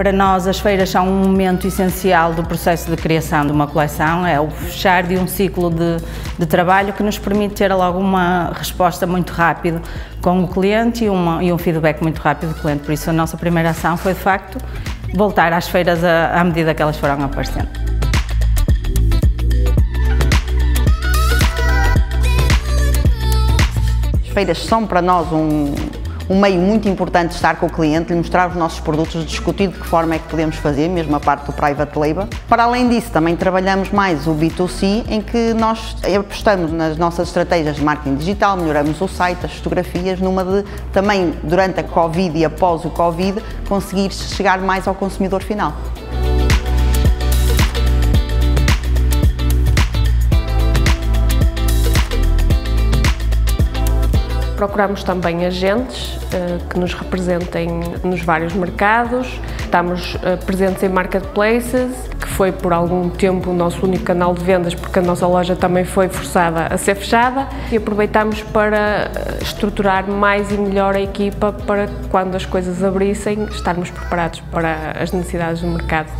Para nós, as feiras são um momento essencial do processo de criação de uma coleção, é o fechar de um ciclo de, de trabalho que nos permite ter logo uma resposta muito rápida com o cliente e, uma, e um feedback muito rápido do cliente. Por isso, a nossa primeira ação foi, de facto, voltar às feiras à, à medida que elas foram aparecendo. As feiras são para nós um, um meio muito importante de estar com o cliente, lhe mostrar os nossos produtos, discutir de que forma é que podemos fazer, mesmo a parte do private label. Para além disso, também trabalhamos mais o B2C, em que nós apostamos nas nossas estratégias de marketing digital, melhoramos o site, as fotografias, numa de também durante a Covid e após o Covid, conseguir chegar mais ao consumidor final. Procuramos também agentes uh, que nos representem nos vários mercados. Estamos uh, presentes em marketplaces, que foi por algum tempo o nosso único canal de vendas, porque a nossa loja também foi forçada a ser fechada. E aproveitamos para eh, estruturar mais e melhor a equipa para quando as coisas abrissem, estarmos preparados para as necessidades do mercado.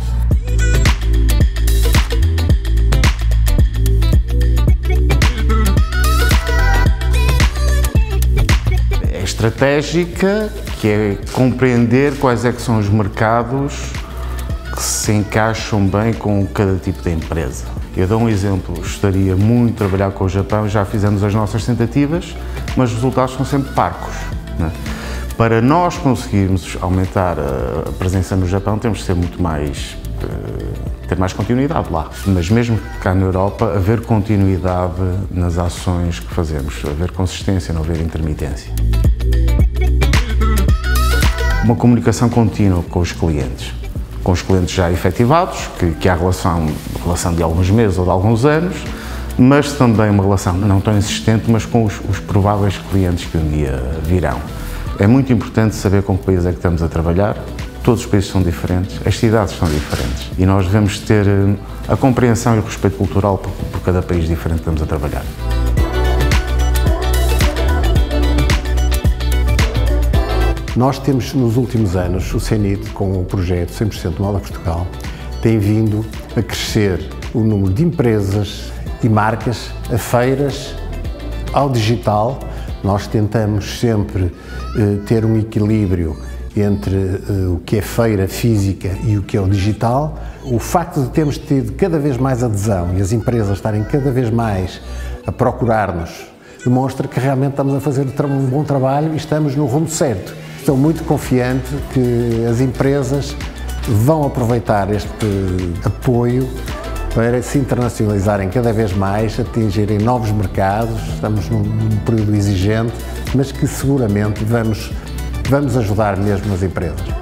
Estratégica, que é compreender quais é que são os mercados que se encaixam bem com cada tipo de empresa. Eu dou um exemplo, gostaria muito de trabalhar com o Japão, já fizemos as nossas tentativas, mas os resultados são sempre parcos. Né? Para nós conseguirmos aumentar a presença no Japão, temos de ser muito mais eh, ter mais continuidade lá. Mas mesmo cá na Europa, haver continuidade nas ações que fazemos, haver consistência, não haver intermitência uma comunicação contínua com os clientes, com os clientes já efetivados, que, que há relação, relação de alguns meses ou de alguns anos, mas também uma relação não tão insistente, mas com os, os prováveis clientes que um dia virão. É muito importante saber com que país é que estamos a trabalhar, todos os países são diferentes, as cidades são diferentes e nós devemos ter eh, a compreensão e o respeito cultural por, por cada país diferente que estamos a trabalhar. Nós temos nos últimos anos, o CENIT, com o projeto 100% Moda Portugal, tem vindo a crescer o número de empresas e marcas a feiras, ao digital. Nós tentamos sempre eh, ter um equilíbrio entre eh, o que é feira física e o que é o digital. O facto de termos tido cada vez mais adesão e as empresas estarem cada vez mais a procurar-nos demonstra que realmente estamos a fazer um bom trabalho e estamos no rumo certo. Estou muito confiante que as empresas vão aproveitar este apoio para se internacionalizarem cada vez mais, atingirem novos mercados. Estamos num, num período exigente, mas que seguramente vamos, vamos ajudar mesmo as empresas.